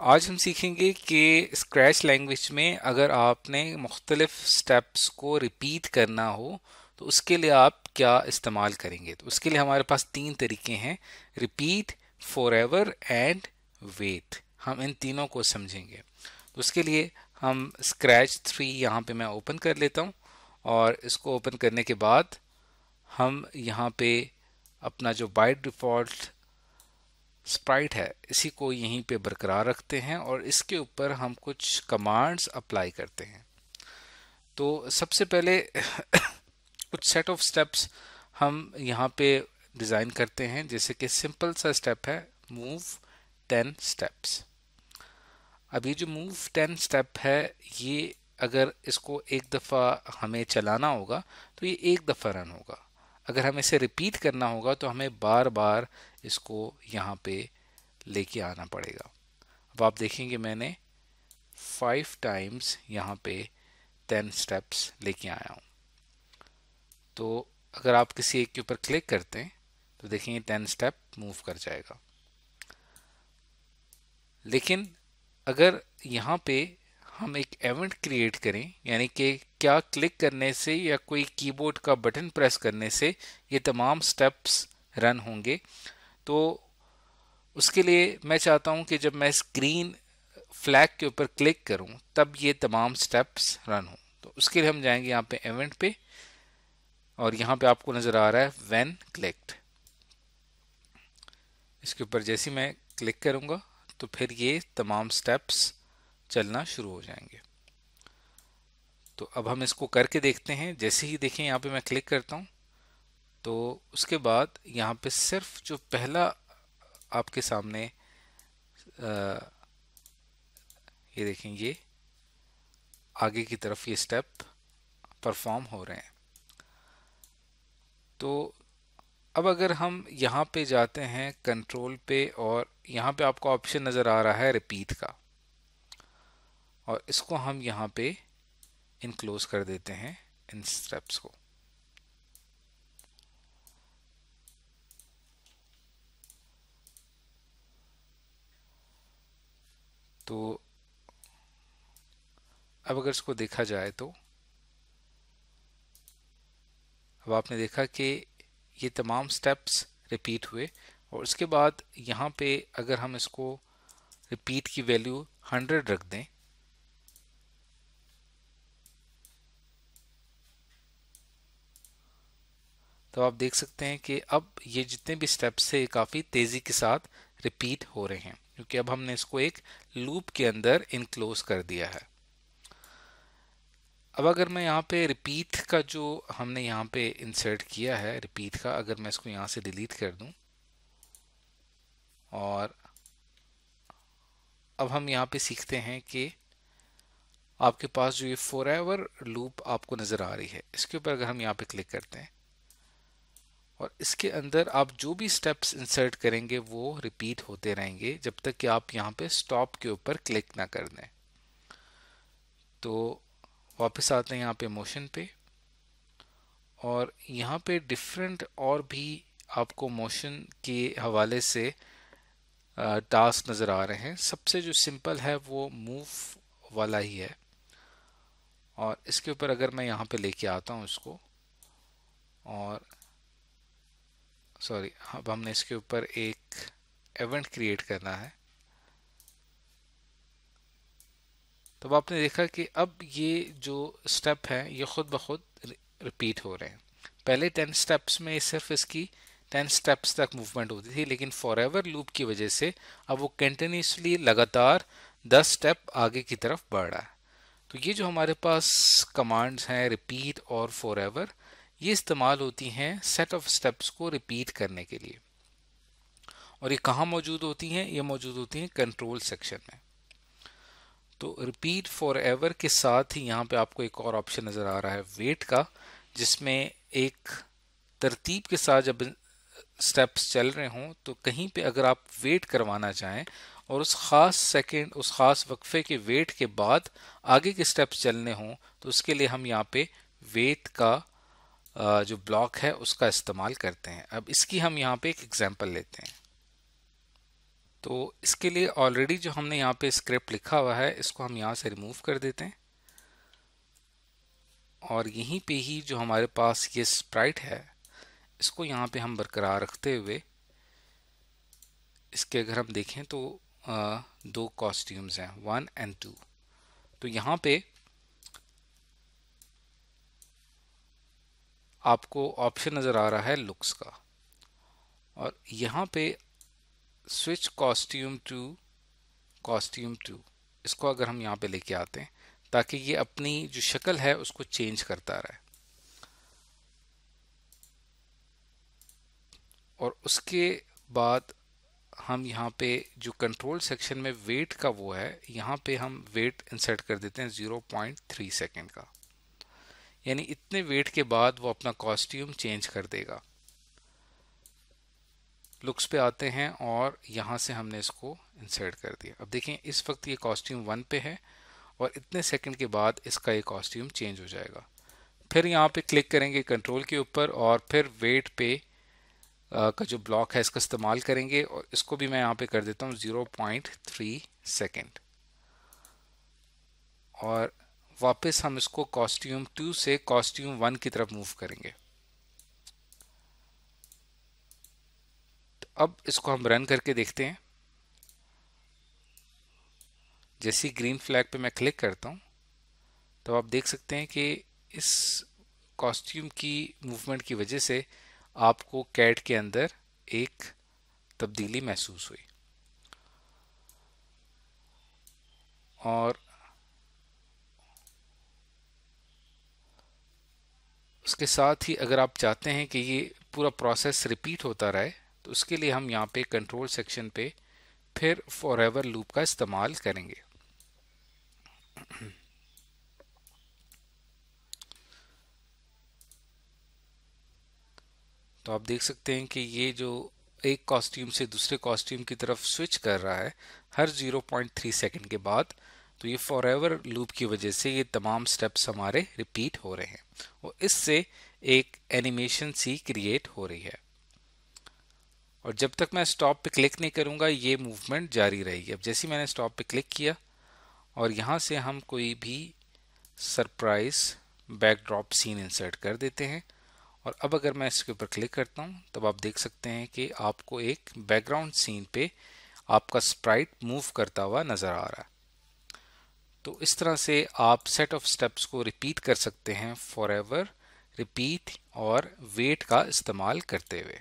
आज हम सीखेंगे कि स्क्रैच लैंग्वेज में अगर आपने मुख्तलिफ़ स्टेप्स को रिपीट करना हो तो उसके लिए आप क्या इस्तेमाल करेंगे? तो उसके लिए हमारे पास तीन तरीके हैं repeat forever and wait हम इन तीनों को समझेंगे। तो उसके लिए हम स्क्रैच थ्री यहाँ पे मैं ओपन कर लेता हूँ और इसको ओपन करने के बाद हम यहाँ पे अपना जो बाय डिफ़ॉल्ट स्प्राइट है। इसी को यहीं पे बरकरार रखते हैं और इसके ऊपर हम कुछ कमांड्स अप्लाई करते हैं। तो सबसे पहले कुछ सेट ऑफ़ स्टेप्स हम यहाँ पे डिज़ाइन करते हैं। जैसे कि सिंपल सा स्टेप है मूव टेन स्टेप्स अब ये जो मूव टेन स्टेप है, ये अगर इसको एक दफ़ा हमें चलाना होगा तो ये एक दफ़ा रन होगा। अगर हमें इसे रिपीट करना होगा तो हमें बार बार इसको यहाँ पे लेके आना पड़ेगा। अब आप देखेंगे मैंने फाइव टाइम्स यहाँ पे टेन स्टेप्स लेके आया हूँ। तो अगर आप किसी एक के ऊपर क्लिक करते हैं तो देखेंगे टेन स्टेप मूव कर जाएगा। लेकिन अगर यहाँ पे हम एक इवेंट क्रिएट करें, यानी कि क्या क्लिक करने से या कोई कीबोर्ड का बटन प्रेस करने से ये तमाम स्टेप्स रन होंगे। तो उसके लिए मैं चाहता हूँ कि जब मैं स्क्रीन फ्लैग के ऊपर क्लिक करूँ, तब ये तमाम स्टेप्स रन हों। तो उसके लिए हम जाएँगे यहाँ पे इवेंट पे, और यहाँ पे आपको नज़र आ रहा है व्हेन क्लिक्ड इसके ऊपर जैसे मैं क्लिक करूँगा तो फिर ये तमाम स्टेप्स चलना शुरू हो जाएँगे। तो अब हम इसको करके देखते हैं। जैसे ही देखें यहाँ पे मैं क्लिक करता हूँ तो उसके बाद यहाँ पे सिर्फ़ जो पहला आपके सामने आ, ये देखें ये आगे की तरफ़ ये स्टेप परफॉर्म हो रहे हैं। तो अब अगर हम यहाँ पे जाते हैं कंट्रोल पे और यहाँ पे आपको ऑप्शन नज़र आ रहा है रिपीट का और इसको हम यहाँ पे इनक्लोज कर देते हैं, इन स्टेप्स को। तो अब अगर इसको देखा जाए तो अब आपने देखा कि ये तमाम स्टेप्स रिपीट हुए और उसके बाद यहाँ पे अगर हम इसको रिपीट की वैल्यू 100 रख दें तो आप देख सकते हैं कि अब ये जितने भी स्टेप्स है काफ़ी तेज़ी के साथ रिपीट हो रहे हैं, क्योंकि अब हमने इसको एक लूप के अंदर इनक्लोज कर दिया है। अब अगर मैं यहाँ पे रिपीट का जो हमने यहाँ पे इंसर्ट किया है रिपीट का, अगर मैं इसको यहाँ से डिलीट कर दूँ, और अब हम यहाँ पे सीखते हैं कि आपके पास जो ये फोर एवर लूप आपको नज़र आ रही है, इसके ऊपर अगर हम यहाँ पे क्लिक करते हैं और इसके अंदर आप जो भी स्टेप्स इंसर्ट करेंगे, वो रिपीट होते रहेंगे जब तक कि आप यहाँ पे स्टॉप के ऊपर क्लिक ना कर दें। तो वापस आते हैं यहाँ पे मोशन पे। और यहाँ पे डिफरेंट और भी आपको मोशन के हवाले से टास्क नज़र आ रहे हैं। सबसे जो सिंपल है, वो मूव वाला ही है। और इसके ऊपर अगर मैं यहाँ पे लेके आता हूँ इसको, और सॉरी, अब हमने इसके ऊपर एक इवेंट क्रिएट करना है। तो आपने देखा कि अब ये जो स्टेप है, ये खुद ब खुद रिपीट हो रहे हैं। पहले टेन स्टेप्स में सिर्फ़ इसकी टेन स्टेप्स तक मूवमेंट होती थी, लेकिन फॉर एवर लूप की वजह से अब वो कंटिन्यूसली लगातार दस स्टेप आगे की तरफ़ बढ़ रहा है। तो ये जो हमारे पास कमांड्स हैं रिपीट और फॉर एवर ये इस्तेमाल होती हैं सेट ऑफ़ स्टेप्स को रिपीट करने के लिए। और ये कहाँ मौजूद होती हैं? ये मौजूद होती हैं कंट्रोल सेक्शन में। तो रिपीट फॉर एवर के साथ ही यहाँ पे आपको एक और ऑप्शन नज़र आ रहा है वेट का, जिसमें एक तरतीब के साथ जब स्टेप्स चल रहे हों तो कहीं पे अगर आप वेट करवाना चाहें, और उस ख़ास सेकंड उस ख़ास वक्फे के वेट के बाद आगे के स्टेप्स चलने हों तो उसके लिए हम यहाँ पे वेट का जो ब्लॉक है उसका इस्तेमाल करते हैं। अब इसकी हम यहाँ पे एक एग्जांपल लेते हैं। तो इसके लिए ऑलरेडी जो हमने यहाँ पे स्क्रिप्ट लिखा हुआ है इसको हम यहाँ से रिमूव कर देते हैं। और यहीं पे ही जो हमारे पास ये स्प्राइट है इसको यहाँ पे हम बरकरार रखते हुए इसके अगर हम देखें तो आ, दो कॉस्ट्यूम्स हैं वन एंड टू तो यहाँ पे आपको ऑप्शन नज़र आ रहा है लुक्स का। और यहाँ पे switch costume two costume two इसको अगर हम यहाँ पे लेके आते हैं, ताकि ये अपनी जो शक्ल है उसको चेंज करता रहे। और उसके बाद हम यहाँ पे जो कंट्रोल सेक्शन में वेट का वो है, यहाँ पे हम वेट इंसर्ट कर देते हैं 0.3 सेकेंड का। यानी इतने वेट के बाद वो अपना कॉस्ट्यूम चेंज कर देगा। लुक्स पे आते हैं और यहाँ से हमने इसको इंसर्ट कर दिया। अब देखें इस वक्त ये कॉस्ट्यूम वन पे है और इतने सेकंड के बाद इसका ये कॉस्ट्यूम चेंज हो जाएगा। फिर यहाँ पे क्लिक करेंगे कंट्रोल के ऊपर और फिर वेट पे आ, का जो ब्लॉक है इसका इस्तेमाल करेंगे और इसको भी मैं यहाँ पे कर देता हूँ ज़ीरो पॉइंट थ्री सेकेंड और वापस हम इसको कॉस्ट्यूम टू से कॉस्ट्यूम वन की तरफ़ मूव करेंगे। तो अब इसको हम रन करके देखते हैं। जैसे ग्रीन फ्लैग पे मैं क्लिक करता हूँ तो आप देख सकते हैं कि इस कॉस्ट्यूम की मूवमेंट की वजह से आपको कैट के अंदर एक तब्दीली महसूस हुई। और उसके साथ ही अगर आप चाहते हैं कि ये पूरा प्रोसेस रिपीट होता रहे तो उसके लिए हम यहाँ पे कंट्रोल सेक्शन पे फिर फॉर एवर लूप का इस्तेमाल करेंगे। तो आप देख सकते हैं कि ये जो एक कॉस्ट्यूम से दूसरे कॉस्ट्यूम की तरफ़ स्विच कर रहा है, हर 0.3 सेकंड के बाद तो ये फॉर एवर लूप की वजह से ये तमाम स्टेप्स हमारे रिपीट हो रहे हैं। और इससे एक एनिमेशन सी क्रिएट हो रही है। और जब तक मैं स्टॉप पे क्लिक नहीं करूँगा, ये मूवमेंट जारी रहेगी। अब जैसे मैंने स्टॉप पे क्लिक किया, और यहाँ से हम कोई भी सरप्राइज़ बैकड्रॉप सीन इंसर्ट कर देते हैं। और अब अगर मैं इसके ऊपर क्लिक करता हूँ, तब आप देख सकते हैं कि आपको एक बैकग्राउंड सीन पे आपका स्प्राइट मूव करता हुआ नज़र आ रहा है। तो इस तरह से आप सेट ऑफ़ स्टेप्स को रिपीट कर सकते हैं फॉर एवर रिपीट और वेट का इस्तेमाल करते हुए।